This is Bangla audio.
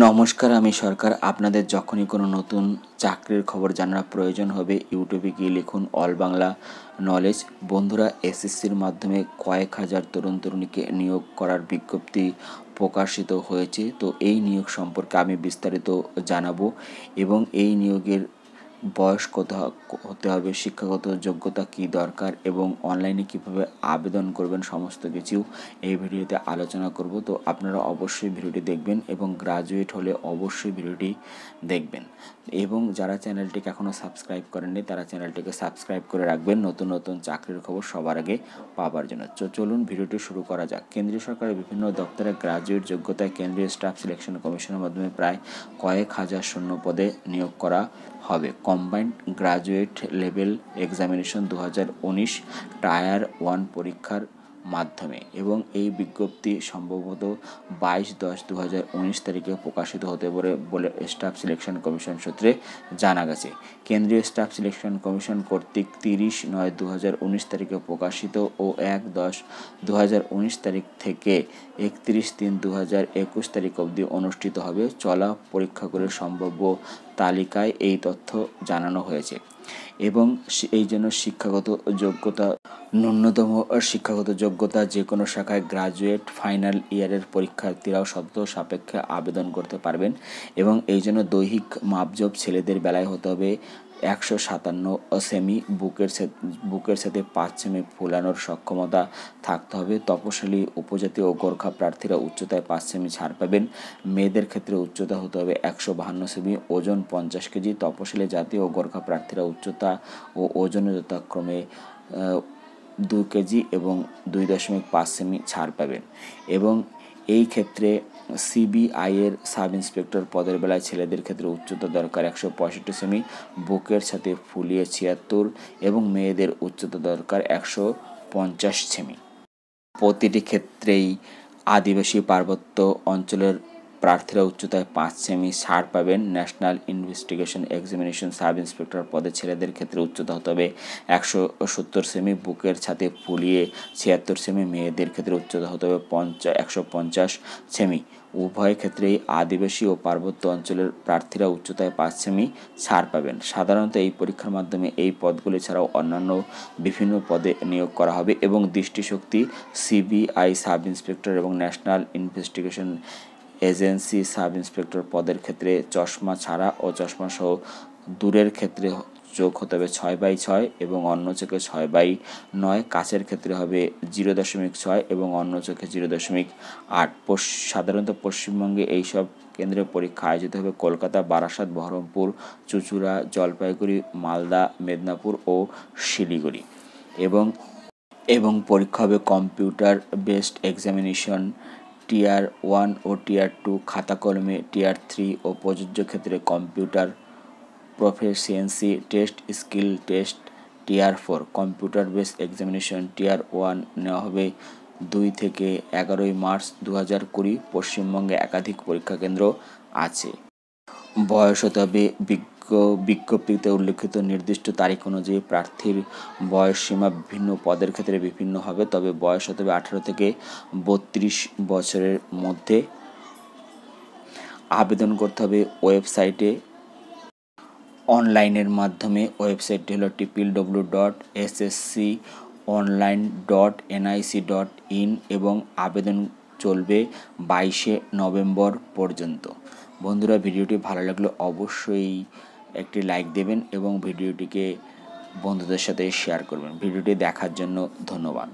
নমস্কার, আমি সরকার। আপনাদের যখনই কোনো নতুন চাকরির খবর জানার প্রয়োজন হবে, ইউটিউবে গিয়ে লিখুন অল বাংলা নলেজ। বন্ধুরা, এসএসসির মাধ্যমে কয়েক হাজার তরুণ তরুণীকে নিয়োগ করার বিজ্ঞপ্তি প্রকাশিত হয়েছে। তো এই নিয়োগ সম্পর্কে আমি বিস্তারিত জানাব এবং এই নিয়োগের বয়স কত হতে হবে, শিক্ষাগত যোগ্যতা কি দরকার এবং অনলাইনে কীভাবে আবেদন করবেন, সমস্ত কিছু এই ভিডিওতে আলোচনা করব। তো আপনারা অবশ্যই ভিডিওটি দেখবেন এবং গ্রাজুয়েট হলে অবশ্যই ভিডিওটি দেখবেন। এবং যারা চ্যানেলটিকে এখনও সাবস্ক্রাইব করেননি, তারা চ্যানেলটিকে সাবস্ক্রাইব করে রাখবেন। নতুন নতুন চাকরির খবর সবার আগে পাওয়ার জন্য। তো চলুন ভিডিওটি শুরু করা যাক। কেন্দ্রীয় সরকারের বিভিন্ন দপ্তরে গ্রাজুয়েট যোগ্যতায় কেন্দ্রীয় স্টাফ সিলেকশন কমিশনের মাধ্যমে প্রায় কয়েক হাজার শূন্য পদে নিয়োগ করা হবে। কম্বাইন্ড গ্রাজুয়েট লেভেল এক্সামিনেশন দু হাজার উনিশ টায়ার ওয়ান পরীক্ষার মাধ্যমে এবং এই বিজ্ঞপ্তি সম্ভবত বাইশ দশ দু তারিখে প্রকাশিত হতে পারে বলে স্টাফ সিলেকশন কমিশন সূত্রে জানা গেছে। কেন্দ্রীয় স্টাফ সিলেকশন কমিশন কর্তৃক তিরিশ নয় দু তারিখে প্রকাশিত ও এক দশ দু তারিখ থেকে একত্রিশ তিন দু তারিখ অবধি অনুষ্ঠিত হবে। চলা পরীক্ষা করে সম্ভাব্য তালিকায় এই তথ্য জানানো হয়েছে এবং এই জন্য শিক্ষাগত যোগ্যতা ন্যূনতম শিক্ষাগত যোগ্যতা যে কোনো শাখায় গ্রাজুয়েট ফাইনাল ইয়ারের পরীক্ষার্থীরাও শর্ত সাপেক্ষে আবেদন করতে পারবেন এবং এই জন্য দৈহিক মাপজব ছেলেদের বেলায় হতে হবে একশো সাতান্ন সেমি বুকের বুকের সাথে পাঁচ সেমি ফুলানোর সক্ষমতা থাকতে হবে। তপশালী, উপজাতি ও গোর্খা প্রার্থীরা উচ্চতায় পাঁচ সেমি ছাড় পাবেন। মেয়েদের ক্ষেত্রে উচ্চতা হতে হবে একশো বাহান্ন সেমি ওজন পঞ্চাশ কেজি। তপশালী জাতি ও গোর্খা প্রার্থীরা উচ্চতা ও ওজন যথাক্রমে দু কেজি এবং দুই দশমিক পাঁচ সেমি ছাড় পাবেন। এবং এই ক্ষেত্রে সিবিআইয়ের সাব ইন্সপেক্টর পদের বেলায় ছেলেদের ক্ষেত্রে উচ্চতা দরকার একশো পঁয়ষট্টি সেমি, বুকের সাথে ফুলিয়ে ছিয়াত্তর এবং মেয়েদের উচ্চতা দরকার একশো পঞ্চাশ সেমি। প্রতিটি ক্ষেত্রেই আদিবাসী পার্বত্য অঞ্চলের প্রার্থীরা উচ্চতায় পাঁচ সেমি ছাড় পাবেন। National investigation examination sub inspector পদে ছেলেদের ক্ষেত্রে উচ্চতা হতে হবে একশো সত্তর সেমি। বুকের ছাতে ফুলিয়ে ছিয়াত্তর সেমি। মেয়েদের ক্ষেত্রে উচ্চতা হতে হবে পঞ্চা, একশো পঞ্চাশ সেমি। উভয় ক্ষেত্রেই আদিবাসী ও পার্বত্য অঞ্চলের প্রার্থীরা উচ্চতায় পাঁচ সেমি ছাড় পাবেন। সাধারণত এই পরীক্ষার মাধ্যমে এই পদগুলি ছাড়াও অন্যান্য বিভিন্ন পদে নিয়োগ করা হবে এবং দৃষ্টিশক্তি, সিবিআই সাব ইন্সপেক্টর এবং national investigation agency sub inspector পদের ক্ষেত্রে চশমা ছাড়া ও চশমা সহ দূরের ক্ষেত্রে চোখ হতে হবে ছয় বাই ছয় এবং অন্য চোখে ছয় বাই নয়। কাছের ক্ষেত্রে হবে জিরো দশমিক ছয় এবং অন্য চোখে জিরো দশমিক আট। সাধারণত পশ্চিমবঙ্গে এইসব কেন্দ্রে পরীক্ষা আয়োজিত হবে কলকাতা, বারাসাত, বহরমপুর, চুচুড়া, জলপাইগুড়ি, মালদা, মেদিনীপুর ও শিলিগুড়ি। এবং এবং পরীক্ষা হবে computer based examination tier one ও টিয়ার টু খাতা টিয়ার থ্রি ও প্রযোজ্য ক্ষেত্রে computer proficiency test, skill test, tier four, computer base examination, tier one নেওয়া হবে দুই থেকে এগারোই মার্চ দু হাজার কুড়ি, পশ্চিমবঙ্গে একাধিক পরীক্ষা কেন্দ্র আছে। বয়স হতে বিজ্ঞপ্তিতে উল্লেখিত নির্দিষ্ট তারিখ অনুযায়ী প্রার্থীর বয়স সীমা বিভিন্ন পদের ক্ষেত্রে বিভিন্ন হবে, তবে বয়স হতে হবে আঠারো থেকে বত্রিশ বছরের মধ্যে। আবেদন করতে হবে ওয়েবসাইটে। অনলাইনের মাধ্যমে ওয়েবসাইটটি হলো triple W dot S S C online dot NIC dot in এবং আবেদন চলবে বাইশে নভেম্বর পর্যন্ত। বন্ধুরা, ভিডিওটি ভালো লাগলে অবশ্যই একটি লাইক দেবেন এবং ভিডিওটিকে বন্ধুদের সাথে শেয়ার করবেন। ভিডিওটি দেখার জন্য ধন্যবাদ।